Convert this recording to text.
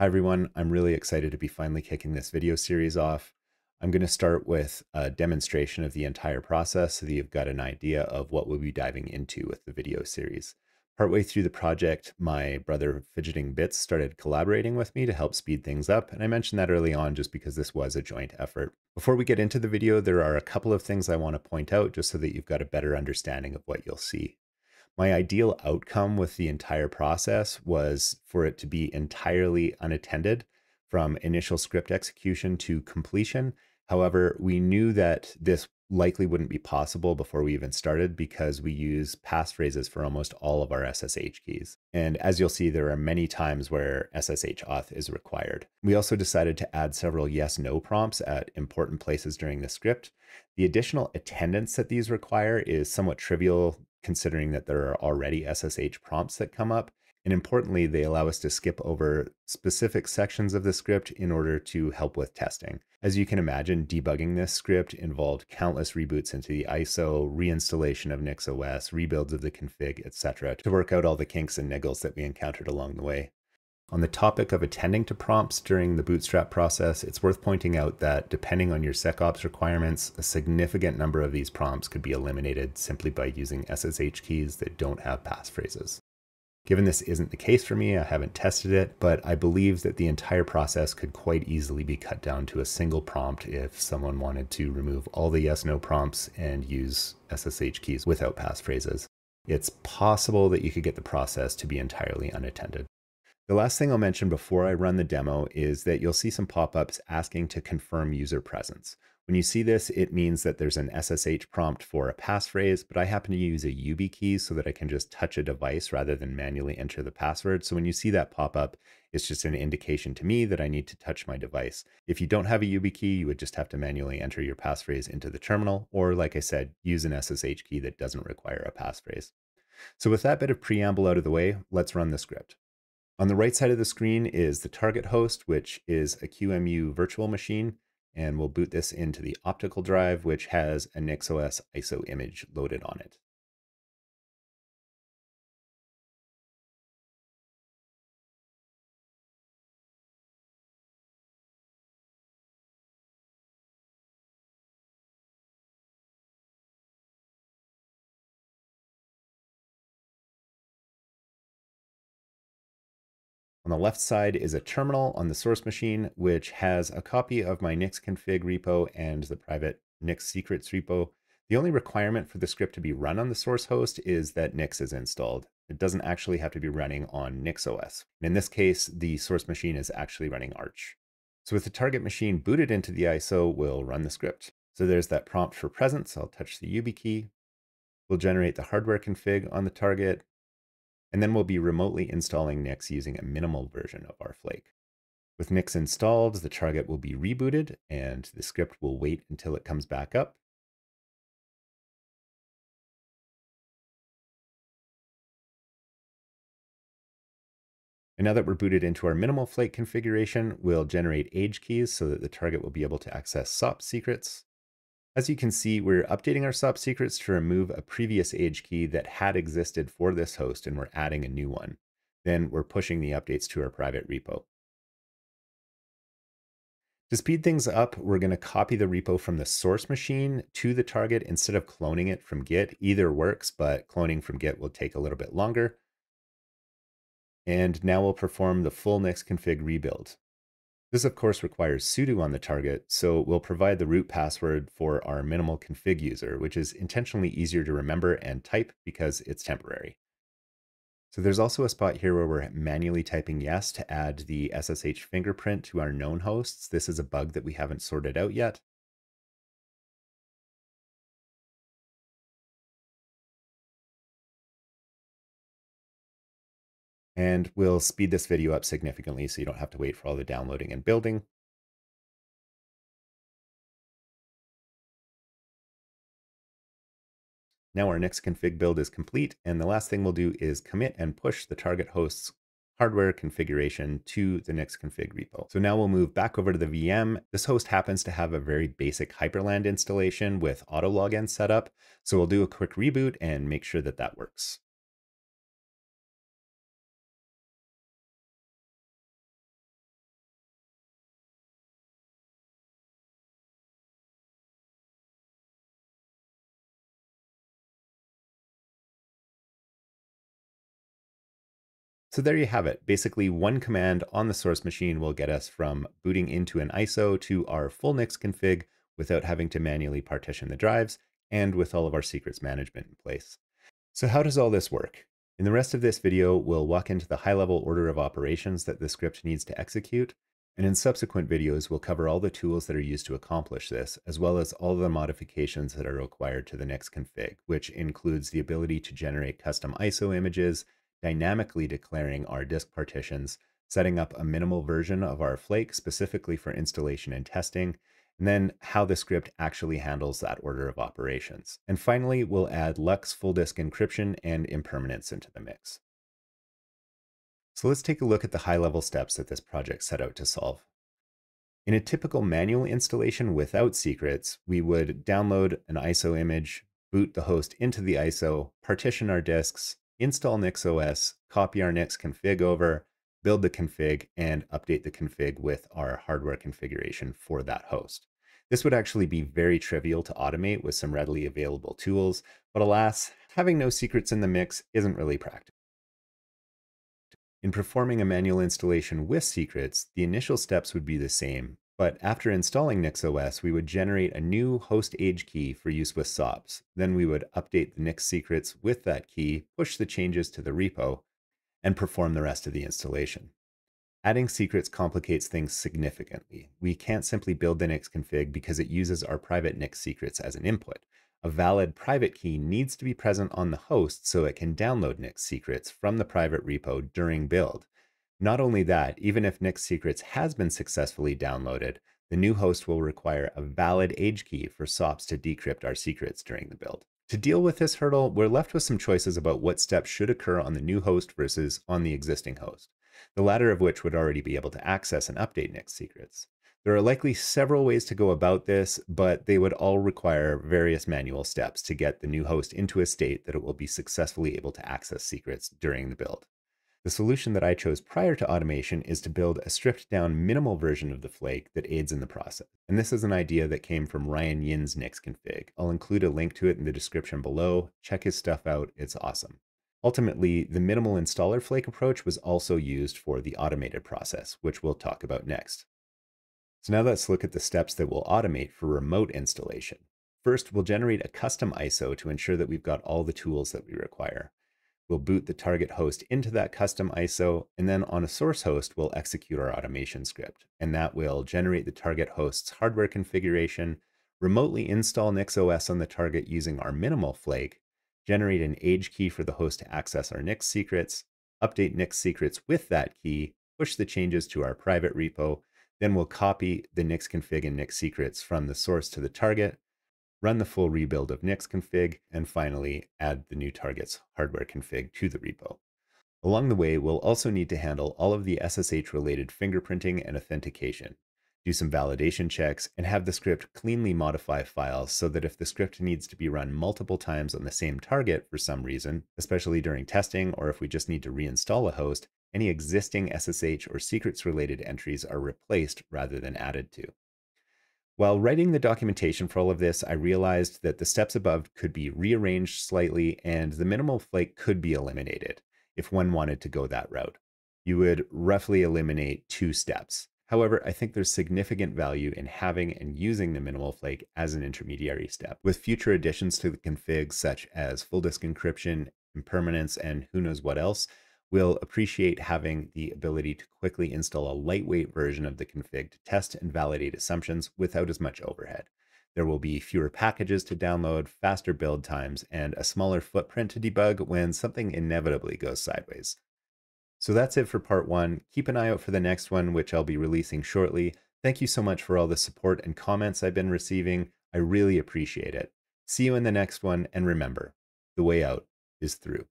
Hi everyone, I'm really excited to be finally kicking this video series off. I'm going to start with a demonstration of the entire process so that you've got an idea of what we'll be diving into with the video series. Partway through the project, my brother Fidgeting Bits started collaborating with me to help speed things up, and I mentioned that early on just because this was a joint effort. Before we get into the video, there are a couple of things I want to point out just so that you've got a better understanding of what you'll see. My ideal outcome with the entire process was for it to be entirely unattended from initial script execution to completion. However, we knew that this likely wouldn't be possible before we even started because we use passphrases for almost all of our SSH keys. And as you'll see, there are many times where SSH auth is required. We also decided to add several yes no prompts at important places during the script. The additional attendance that these require is somewhat trivial considering that there are already SSH prompts that come up. And importantly, they allow us to skip over specific sections of the script in order to help with testing. As you can imagine, debugging this script involved countless reboots into the ISO, reinstallation of NixOS, rebuilds of the config, etc., to work out all the kinks and niggles that we encountered along the way. On the topic of attending to prompts during the bootstrap process, it's worth pointing out that depending on your SecOps requirements, a significant number of these prompts could be eliminated simply by using SSH keys that don't have passphrases. Given this isn't the case for me, I haven't tested it, but I believe that the entire process could quite easily be cut down to a single prompt if someone wanted to remove all the yes no prompts and use SSH keys without passphrases. It's possible that you could get the process to be entirely unattended. The last thing I'll mention before I run the demo is that you'll see some pop-ups asking to confirm user presence. When you see this, it means that there's an SSH prompt for a passphrase, but I happen to use a YubiKey so that I can just touch a device rather than manually enter the password. So when you see that pop up, it's just an indication to me that I need to touch my device. If you don't have a YubiKey, you would just have to manually enter your passphrase into the terminal, or like I said, use an SSH key that doesn't require a passphrase. So with that bit of preamble out of the way, let's run the script. On the right side of the screen is the target host, which is a QEMU virtual machine, and we'll boot this into the optical drive, which has a NixOS ISO image loaded on it. On the left side is a terminal on the source machine, which has a copy of my nixconfig repo and the private nix secrets repo. The only requirement for the script to be run on the source host is that Nix is installed. It doesn't actually have to be running on NixOS. In this case, the source machine is actually running Arch. So with the target machine booted into the ISO, we'll run the script. So there's that prompt for presence. I'll touch the YubiKey. We'll generate the hardware config on the target. And then we'll be remotely installing Nix using a minimal version of our flake. With Nix installed, the target will be rebooted and the script will wait until it comes back up. And now that we're booted into our minimal flake configuration, we'll generate age keys so that the target will be able to access sops secrets. As you can see, we're updating our sops secrets to remove a previous age key that had existed for this host, and we're adding a new one. Then we're pushing the updates to our private repo. To speed things up, we're going to copy the repo from the source machine to the target instead of cloning it from Git. Either works, but cloning from Git will take a little bit longer. And now we'll perform the full Nix config rebuild. This of course requires sudo on the target, so we'll provide the root password for our minimal config user, which is intentionally easier to remember and type because it's temporary. So there's also a spot here where we're manually typing yes to add the SSH fingerprint to our known hosts. This is a bug that we haven't sorted out yet. And we'll speed this video up significantly so you don't have to wait for all the downloading and building. Now our Nix config build is complete, and the last thing we'll do is commit and push the target host's hardware configuration to the Nix config repo. So now we'll move back over to the VM. This host happens to have a very basic Hyprland installation with autologin set up. So we'll do a quick reboot and make sure that that works. So there you have it. Basically, one command on the source machine will get us from booting into an ISO to our full Nix config without having to manually partition the drives and with all of our secrets management in place. So how does all this work? In the rest of this video, we'll walk into the high-level order of operations that the script needs to execute, and in subsequent videos, we'll cover all the tools that are used to accomplish this, as well as all the modifications that are required to the Nix config, which includes the ability to generate custom ISO images, dynamically declaring our disk partitions, setting up a minimal version of our flake specifically for installation and testing, and then how the script actually handles that order of operations. And finally, we'll add LUKS full disk encryption and impermanence into the mix. So let's take a look at the high-level steps that this project set out to solve. In a typical manual installation without secrets, we would download an ISO image, boot the host into the ISO, partition our disks, install NixOS, copy our Nix config over, build the config, and update the config with our hardware configuration for that host. This would actually be very trivial to automate with some readily available tools, but alas, having no secrets in the mix isn't really practical. In performing a manual installation with secrets, the initial steps would be the same, but after installing NixOS, we would generate a new host age key for use with SOPs. Then we would update the Nix secrets with that key, push the changes to the repo, and perform the rest of the installation. Adding secrets complicates things significantly. We can't simply build the Nix config because it uses our private Nix secrets as an input. A valid private key needs to be present on the host so it can download Nix secrets from the private repo during build. Not only that, even if Nix Secrets has been successfully downloaded, the new host will require a valid age key for SOPs to decrypt our secrets during the build. To deal with this hurdle, we're left with some choices about what steps should occur on the new host versus on the existing host, the latter of which would already be able to access and update Nix secrets. There are likely several ways to go about this, but they would all require various manual steps to get the new host into a state that it will be successfully able to access secrets during the build. The solution that I chose prior to automation is to build a stripped down minimal version of the flake that aids in the process. And this is an idea that came from Ryan Yin's Nix config. I'll include a link to it in the description below. Check his stuff out, it's awesome. Ultimately, the minimal installer flake approach was also used for the automated process, which we'll talk about next. So now let's look at the steps that we'll automate for remote installation. First, we'll generate a custom ISO to ensure that we've got all the tools that we require. We'll boot the target host into that custom ISO, and then on a source host, we'll execute our automation script. And that will generate the target host's hardware configuration, remotely install NixOS on the target using our minimal flake, generate an age key for the host to access our Nix secrets, update Nix secrets with that key, push the changes to our private repo, then we'll copy the Nix config and Nix secrets from the source to the target, run the full rebuild of Nix config, and finally add the new target's hardware config to the repo. Along the way, we'll also need to handle all of the SSH related fingerprinting and authentication, do some validation checks, and have the script cleanly modify files so that if the script needs to be run multiple times on the same target for some reason, especially during testing or if we just need to reinstall a host, any existing SSH or secrets related entries are replaced rather than added to. While writing the documentation for all of this, I realized that the steps above could be rearranged slightly and the minimal flake could be eliminated if one wanted to go that route. You would roughly eliminate two steps. However, I think there's significant value in having and using the minimal flake as an intermediary step. With future additions to the config, such as full disk encryption, impermanence, and who knows what else, will appreciate having the ability to quickly install a lightweight version of the config to test and validate assumptions without as much overhead. There will be fewer packages to download, faster build times, and a smaller footprint to debug when something inevitably goes sideways. So that's it for part one. Keep an eye out for the next one, which I'll be releasing shortly. Thank you so much for all the support and comments I've been receiving. I really appreciate it. See you in the next one, and remember, the way out is through.